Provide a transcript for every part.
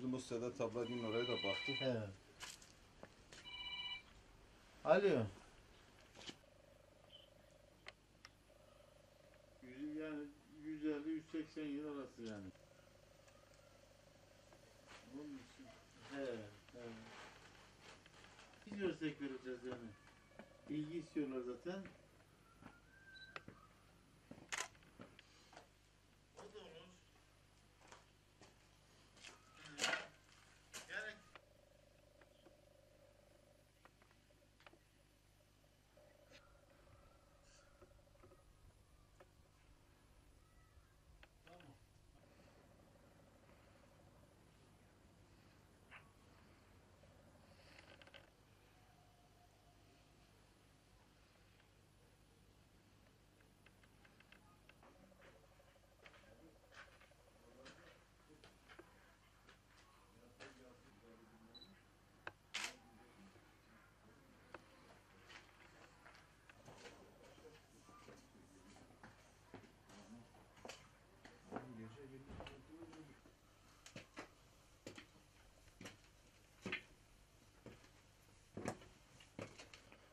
götürdüm o Sedat abla gün oraya da baktık. He. Alo. Yani 150-180 yıl arası yani. Bunun için. He, he. Gidiyorsak vereceğiz yani. Bilgi istiyorlar zaten.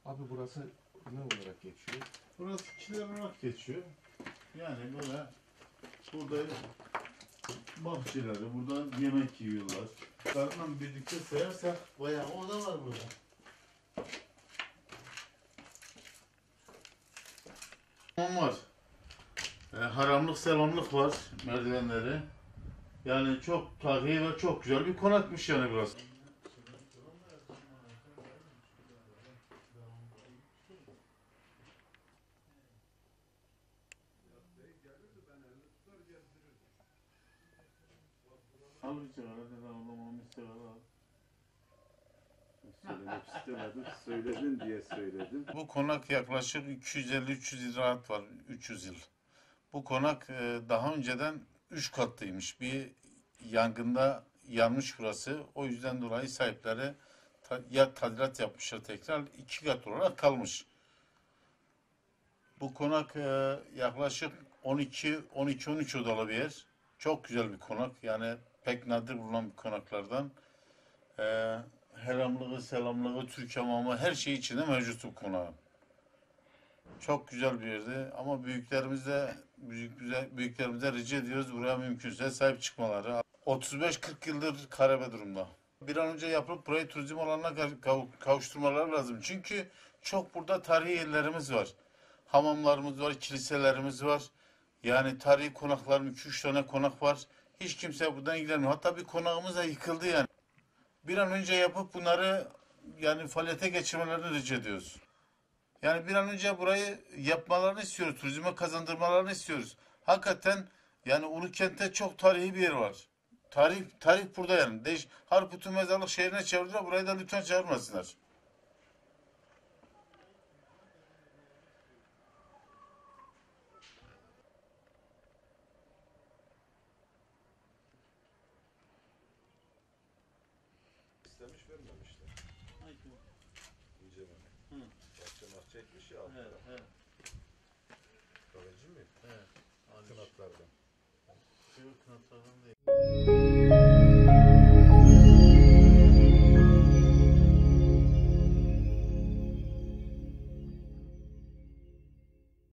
Abi burası ne olarak geçiyor? Burası kiler olarak geçiyor. Yani böyle burada bahçeleri, burada yemek yiyorlar. Bunlarla birlikte sayarsak bayağı oda var burada. Hamam var. E, haramlık selamlık var merdivenleri. Yani çok tarihi ve çok güzel bir konakmış yani burası. Allah'ım bir sigara al. Söylemek istemedim. Söyledin diye söyledim. Bu konak yaklaşık 250-300 yıl rahat var. 300 yıl. Bu konak e, daha önceden 3 katlıymış. Bir yangında yanmış burası. O yüzden dolayı sahipleri ya tadilat yapmışlar tekrar iki kat olarak kalmış. Bu konak e, yaklaşık 12 12 13 odalı bir yer. Çok güzel bir konak. Yani pek nadir bulunan bir konaklardan. E, helamlığı, selamlığı, Türk hamamı her şey içinde mevcut bu konağın. Çok güzel bir yerdi ama büyüklerimize büyük, büyüklerimize rica ediyoruz buraya mümkünse sahip çıkmaları. 35-40 yıldır karabe durumda. Bir an önce yapılıp burayı turizm alanına kav- kav- kavuşturmaları lazım. Çünkü çok burada tarihi yerlerimiz var. Hamamlarımız var, kiliselerimiz var. Yani tarihi konaklarım 2-3 tane konak var. Hiç kimse buradan ilgilenmiyor. Hatta bir konağımız da yıkıldı yani. Bir an önce yapıp bunları yani faaliyete geçirmelerini rica ediyoruz. Yani bir an önce burayı yapmalarını istiyoruz. Turizme kazandırmalarını istiyoruz. Hakikaten yani Ulukent'te çok tarihi bir yer var. Tarih tarih burada yani. Değiş, Harput'un mezarlık şehrine çevirdiler. Burayı da lütfen çağırmasınlar. İstemiş vermemişler. İnceleme. Hı. Bahçe mahçe ekmiş ya He, altlara. he, Kaleci mi? he. Tırnaklardan. Yok, kanatlardan değil.